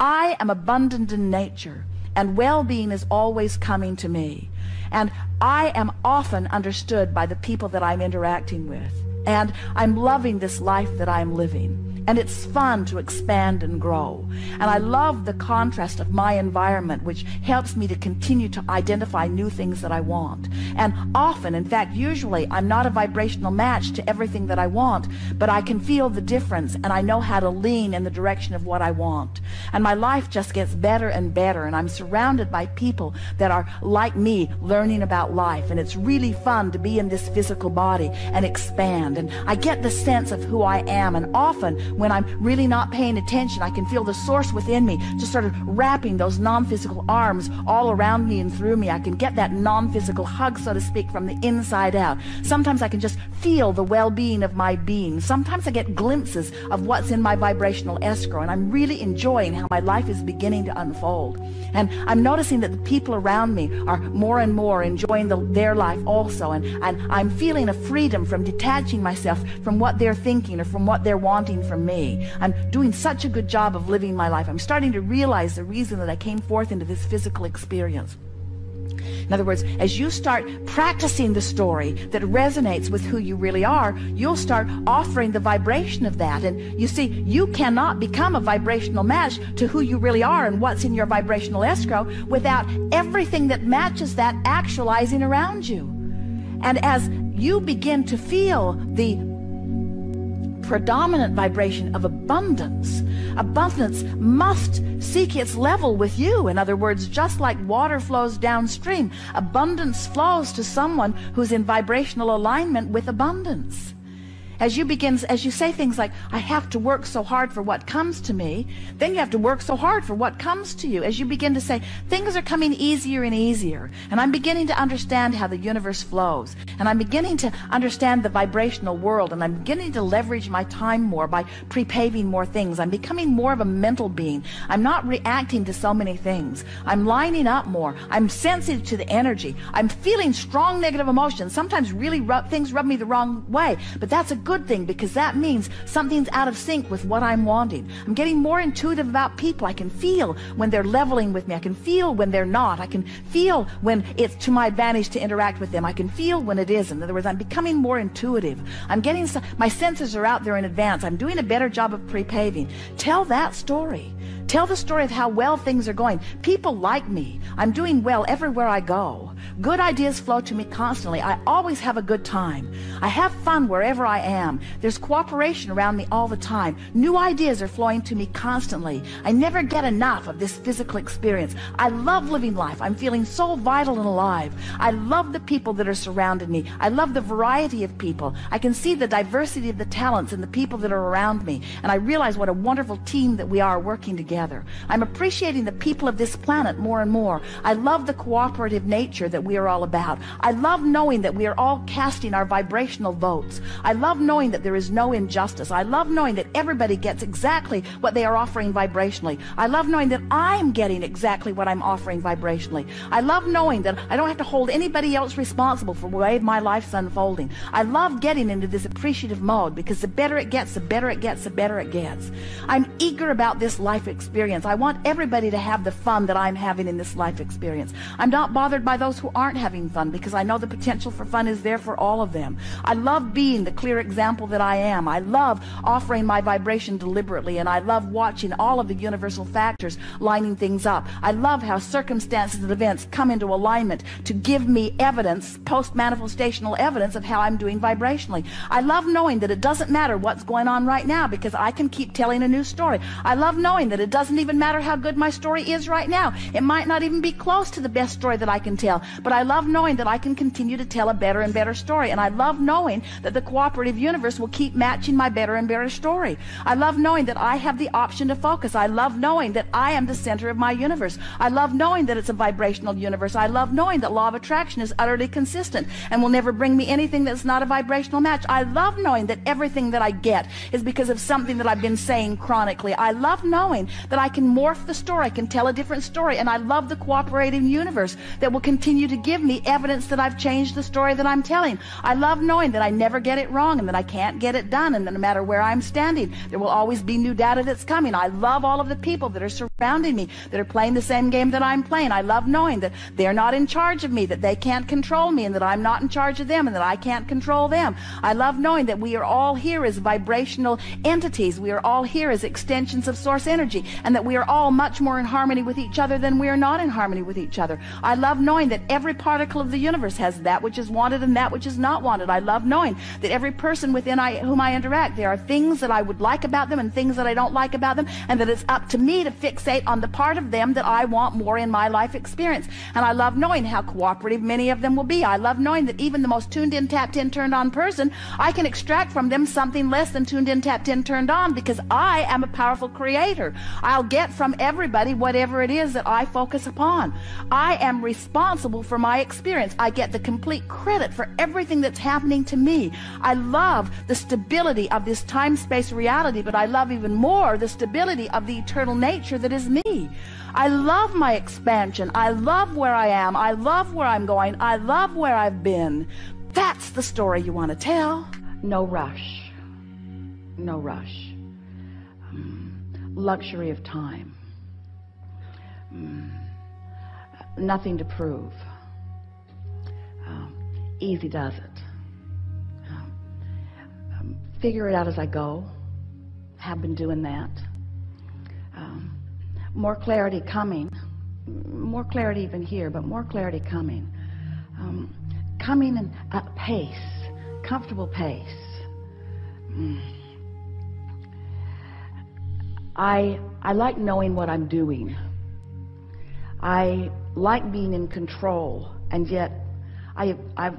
I am abundant in nature, and well being is always coming to me. And I am often understood by the people that I'm interacting with. And I'm loving this life that I'm living and it's fun to expand and grow. And I love the contrast of my environment, which helps me to continue to identify new things that I want. And often, in fact, usually, I'm not a vibrational match to everything that I want, but I can feel the difference and I know how to lean in the direction of what I want. And my life just gets better and better, and I'm surrounded by people that are like me, learning about life. And it's really fun to be in this physical body and expand. And I get the sense of who I am, and often, when I'm really not paying attention, I can feel the source within me just sort of wrapping those non physical arms all around me and through me. I can get that non physical hug, so to speak, from the inside out. Sometimes I can just feel the well being of my being. Sometimes I get glimpses of what's in my vibrational escrow, and I'm really enjoying how my life is beginning to unfold. And I'm noticing that the people around me are more and more enjoying the, their life also. And, and I'm feeling a freedom from detaching myself from what they're thinking or from what they're wanting from me. I'm doing such a good job of living my life. I'm starting to realize the reason that I came forth into this physical experience. In other words, as you start practicing the story that resonates with who you really are, you'll start offering the vibration of that. And you see, you cannot become a vibrational match to who you really are and what's in your vibrational escrow without everything that matches that actualizing around you. And as you begin to feel the predominant vibration of abundance. Abundance must seek its level with you. In other words, just like water flows downstream, abundance flows to someone who's in vibrational alignment with abundance. As you begin, as you say things like, I have to work so hard for what comes to me, then you have to work so hard for what comes to you. As you begin to say, things are coming easier and easier. And I'm beginning to understand how the universe flows. And I'm beginning to understand the vibrational world. And I'm beginning to leverage my time more by pre-paving more things. I'm becoming more of a mental being. I'm not reacting to so many things. I'm lining up more. I'm sensitive to the energy. I'm feeling strong negative emotions. Sometimes really rub, things rub me the wrong way. But that's a good thing because that means something's out of sync with what I'm wanting. I'm getting more intuitive about people. I can feel when they're leveling with me. I can feel when they're not. I can feel when it's to my advantage to interact with them. I can feel when it isn't. In other words, I'm becoming more intuitive. I'm getting my senses are out there in advance. I'm doing a better job of pre-paving. Tell that story. Tell the story of how well things are going. People like me. I'm doing well everywhere I go. Good ideas flow to me constantly. I always have a good time. I have fun wherever I am. There's cooperation around me all the time. New ideas are flowing to me constantly. I never get enough of this physical experience. I love living life. I'm feeling so vital and alive. I love the people that are surrounding me. I love the variety of people. I can see the diversity of the talents and the people that are around me. And I realize what a wonderful team that we are working together. I'm appreciating the people of this planet more and more. I love the cooperative nature that we are all about. I love knowing that we are all casting our vibrational votes. I love knowing that there is no injustice. I love knowing that everybody gets exactly what they are offering vibrationally. I love knowing that I'm getting exactly what I'm offering vibrationally. I love knowing that I don't have to hold anybody else responsible for the way my life's unfolding. I love getting into this appreciative mode because the better it gets, the better it gets, the better it gets. I'm eager about this life experience. I want everybody to have the fun that I'm having in this life experience. I'm not bothered by those who aren't having fun because I know the potential for fun is there for all of them. I love being the clear example that I am. I love offering my vibration deliberately and I love watching all of the universal factors lining things up. I love how circumstances and events come into alignment to give me evidence, post-manifestational evidence of how I'm doing vibrationally. I love knowing that it doesn't matter what's going on right now because I can keep telling a new story. I love knowing that it doesn't even matter how good my story is right now. It might not even be close to the best story that I can tell. But I love knowing that I can continue to tell a better and better story. And I love knowing that the cooperative universe will keep matching my better and better story. I love knowing that I have the option to focus. I love knowing that I am the center of my universe. I love knowing that it's a vibrational universe. I love knowing that law of attraction is utterly consistent and will never bring me anything that's not a vibrational match. I love knowing that everything that I get is because of something that I've been saying chronically. I love knowing that I can morph the story. I can tell a different story. And I love the cooperating universe that will continue to give me evidence that I've changed the story that I'm telling. I love knowing that I never get it wrong and that I can't get it done and that no matter where I'm standing, there will always be new data that's coming. I love all of the people that are surrounding me that are playing the same game that I'm playing. I love knowing that they're not in charge of me, that they can't control me and that I'm not in charge of them and that I can't control them. I love knowing that we are all here as vibrational entities. We are all here as extensions of source energy and that we are all much more in harmony with each other than we are not in harmony with each other. I love knowing that every particle of the universe has that which is wanted and that which is not wanted. I love knowing that every person within I, whom I interact, there are things that I would like about them and things that I don't like about them, and that it's up to me to fixate on the part of them that I want more in my life experience. And I love knowing how cooperative many of them will be. I love knowing that even the most tuned in, tapped in, turned on person, I can extract from them something less than tuned in, tapped in, turned on because I am a powerful creator. I'll get from everybody whatever it is that I focus upon. I am responsible for my experience. I get the complete credit for everything that's happening to me. I love the stability of this time space reality, but I love even more the stability of the eternal nature that is me. I love my expansion. I love where I am. I love where I'm going. I love where I've been. That's the story you want to tell. No rush. No rush. Um, luxury of time. Um, nothing to prove. Easy does it. Um, figure it out as I go. Have been doing that. Um, more clarity coming. More clarity even here, but more clarity coming. Um, coming in a pace, comfortable pace. Mm. I I like knowing what I'm doing. I like being in control, and yet I, I've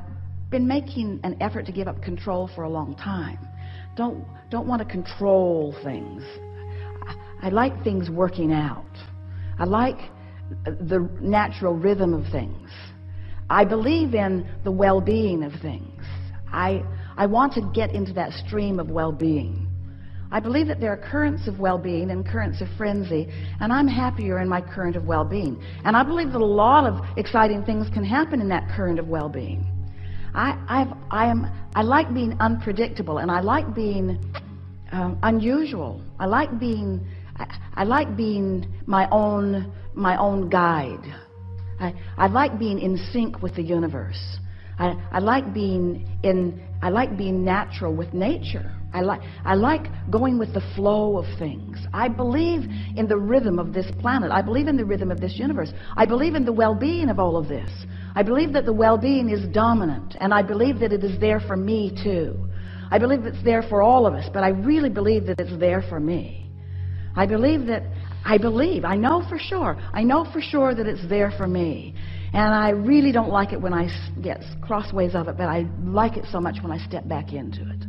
been making an effort to give up control for a long time. Don't, don't want to control things. I, I like things working out. I like the natural rhythm of things. I believe in the well-being of things. I, I want to get into that stream of well-being. I believe that there are currents of well-being and currents of frenzy, and I'm happier in my current of well-being. And I believe that a lot of exciting things can happen in that current of well-being. I, I've, I am, I like being unpredictable, and I like being um, unusual. I like being, I, I like being my own, my own guide. I, I like being in sync with the universe. I, I like being in, I like being natural with nature. I like, I like going with the flow of things. I believe in the rhythm of this planet. I believe in the rhythm of this universe. I believe in the well-being of all of this. I believe that the well-being is dominant, and I believe that it is there for me too. I believe it's there for all of us, but I really believe that it's there for me. I believe that, I believe, I know for sure, I know for sure that it's there for me. And I really don't like it when I get crossways of it, but I like it so much when I step back into it.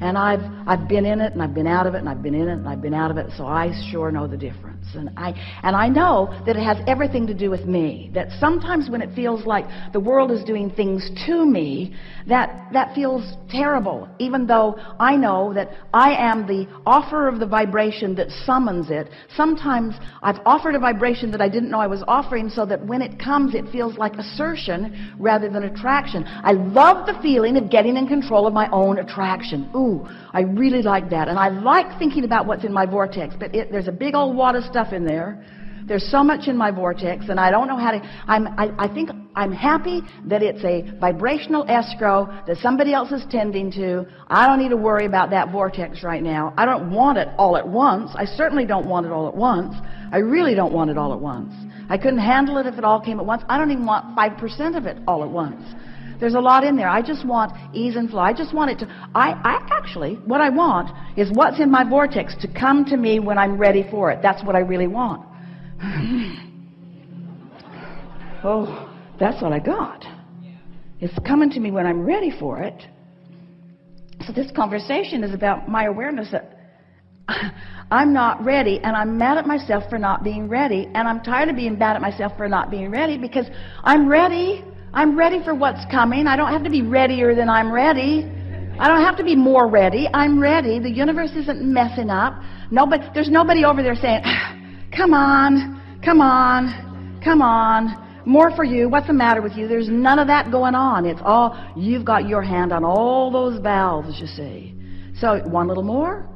And I've, I've been in it and I've been out of it and I've been in it and I've been out of it, so I sure know the difference. And I, and I know that it has everything to do with me. That sometimes when it feels like the world is doing things to me, that, that feels terrible, even though I know that I am the offer of the vibration that summons it. Sometimes I've offered a vibration that I didn't know I was offering so that when it comes, it feels like assertion rather than attraction. I love the feeling of getting in control of my own attraction. Ooh, I really like that. And I like thinking about what's in my vortex, but it, there's a big old wad of stuff in there. There's so much in my vortex, and I don't know how to. I'm, I, I think I'm happy that it's a vibrational escrow that somebody else is tending to. I don't need to worry about that vortex right now. I don't want it all at once. I certainly don't want it all at once. I really don't want it all at once. I couldn't handle it if it all came at once. I don't even want 5% of it all at once. There's a lot in there. I just want ease and flow. I just want it to, I, I actually, what I want is what's in my vortex to come to me when I'm ready for it. That's what I really want. oh, that's what I got. It's coming to me when I'm ready for it. So this conversation is about my awareness that I'm not ready and I'm mad at myself for not being ready and I'm tired of being mad at myself for not being ready because I'm ready. I'm ready for what's coming. I don't have to be readier than I'm ready. I don't have to be more ready. I'm ready. The universe isn't messing up. Nobody, there's nobody over there saying, Come on, come on, come on. more for you. What's the matter with you? There's none of that going on. It's all, you've got your hand on all those valves, you see. So, one little more,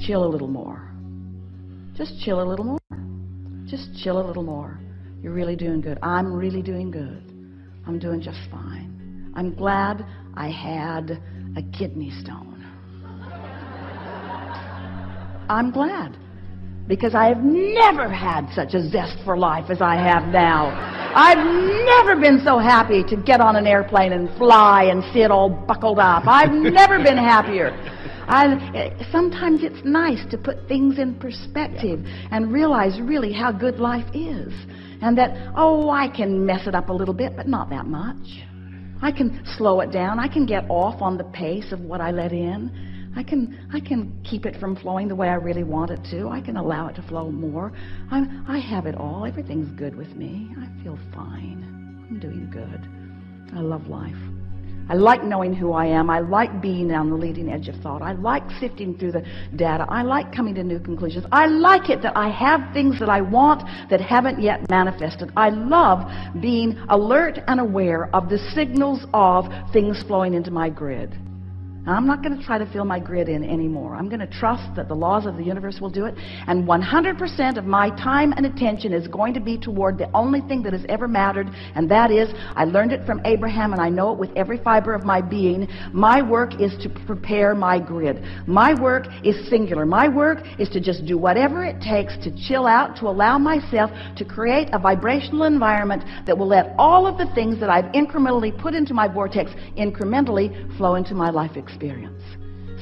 chill a little more. Just chill a little more. Just chill a little more. You're really doing good. I'm really doing good. I'm doing just fine. I'm glad I had a kidney stone. I'm glad because I have never had such a zest for life as I have now. I've never been so happy to get on an airplane and fly and see it all buckled up. I've never been happier. I, eh, sometimes it's nice to put things in perspective and realize really how good life is. And that, oh, I can mess it up a little bit, but not that much. I can slow it down. I can get off on the pace of what I let in. I can I can keep it from flowing the way I really want it to. I can allow it to flow more. I'm I have it all. Everything's good with me. I feel fine. I'm doing good. I love life. I like knowing who I am. I like being on the leading edge of thought. I like sifting through the data. I like coming to new conclusions. I like it that I have things that I want that haven't yet manifested. I love being alert and aware of the signals of things flowing into my grid. I'm not going to try to fill my grid in anymore. I'm going to trust that the laws of the universe will do it. And 100% of my time and attention is going to be toward the only thing that has ever mattered, and that is, I learned it from Abraham, and I know it with every fiber of my being. My work is to prepare my grid. My work is singular. My work is to just do whatever it takes to chill out, to allow myself to create a vibrational environment that will let all of the things that I've incrementally put into my vortex incrementally flow into my life experience experience.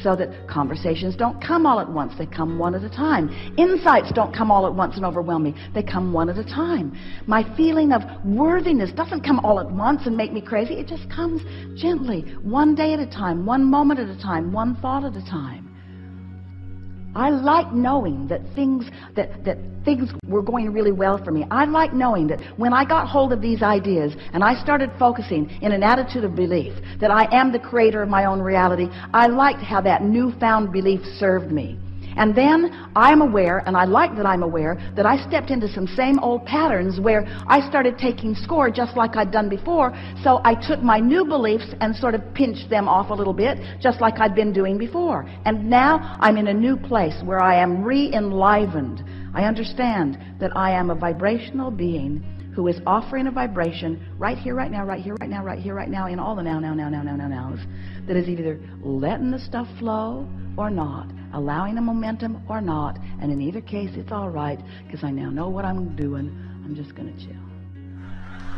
So that conversations don't come all at once. They come one at a time. Insights don't come all at once and overwhelm me. They come one at a time. My feeling of worthiness doesn't come all at once and make me crazy. It just comes gently, one day at a time, one moment at a time, one thought at a time. I like knowing that things that, that things were going really well for me. I like knowing that when I got hold of these ideas and I started focusing in an attitude of belief that I am the creator of my own reality, I liked how that newfound belief served me. And then I'm aware, and I like that I'm aware, that I stepped into some same old patterns where I started taking score just like I'd done before. So I took my new beliefs and sort of pinched them off a little bit, just like I'd been doing before. And now I'm in a new place where I am re-enlivened. I understand that I am a vibrational being who is offering a vibration right here, right now, right here, right now, right here, right now, in all the now, now, now, now, now, now, nows, that is either letting the stuff flow or not, allowing a momentum or not. And in either case, it's all right because I now know what I'm doing. I'm just going to chill.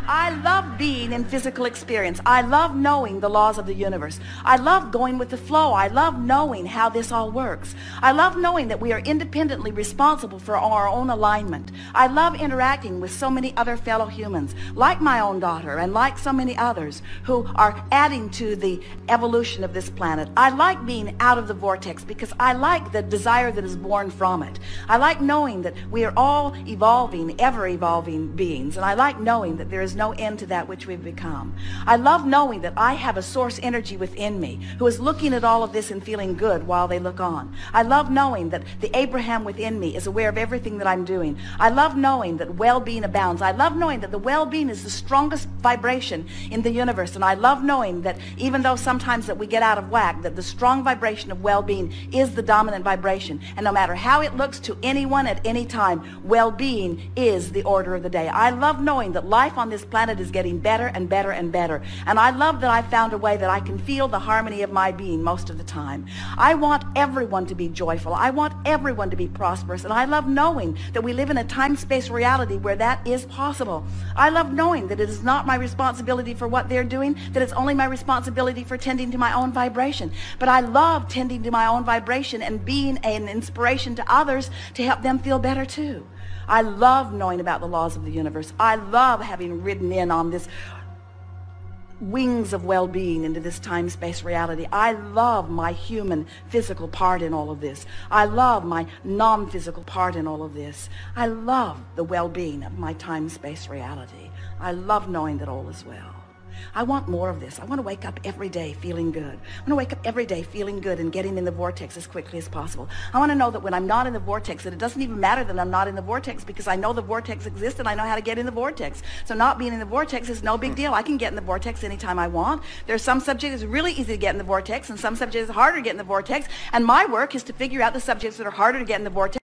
I love being in physical experience. I love knowing the laws of the universe. I love going with the flow. I love knowing how this all works. I love knowing that we are independently responsible for our own alignment. I love interacting with so many other fellow humans, like my own daughter and like so many others who are adding to the evolution of this planet. I like being out of the vortex because I like the desire that is born from it. I like knowing that we are all evolving, ever evolving beings. And I like knowing that there is no end to that which we've become. I love knowing that I have a source energy within me who is looking at all of this and feeling good while they look on. I love knowing that the Abraham within me is aware of everything that I'm doing. I love knowing that well-being abounds. I love knowing that the well-being is the strongest vibration in the universe. And I love knowing that even though sometimes that we get out of whack, that the strong vibration of well-being is the dominant vibration. And no matter how it looks to anyone at any time, well-being is the order of the day. I love knowing that life on this planet is getting better and better and better. And I love that I found a way that I can feel the harmony of my being most of the time. I want everyone to be joyful. I want everyone to be prosperous. And I love knowing that we live in a time-space reality where that is possible. I love knowing that it is not my responsibility for what they're doing, that it's only my responsibility for tending to my own vibration. But I love tending to my own vibration and being an inspiration to others to help them feel better too. I love knowing about the laws of the universe. I love having ridden in on this wings of well-being into this time-space reality. I love my human physical part in all of this. I love my non-physical part in all of this. I love the well-being of my time-space reality. I love knowing that all is well. I want more of this. I want to wake up every day feeling good. I want to wake up every day feeling good and getting in the vortex as quickly as possible. I want to know that when I'm not in the vortex, that it doesn't even matter that I'm not in the vortex because I know the vortex exists and I know how to get in the vortex. So not being in the vortex is no big deal. I can get in the vortex anytime I want. There's some subjects it's really easy to get in the vortex and some subjects harder to get in the vortex. And my work is to figure out the subjects that are harder to get in the vortex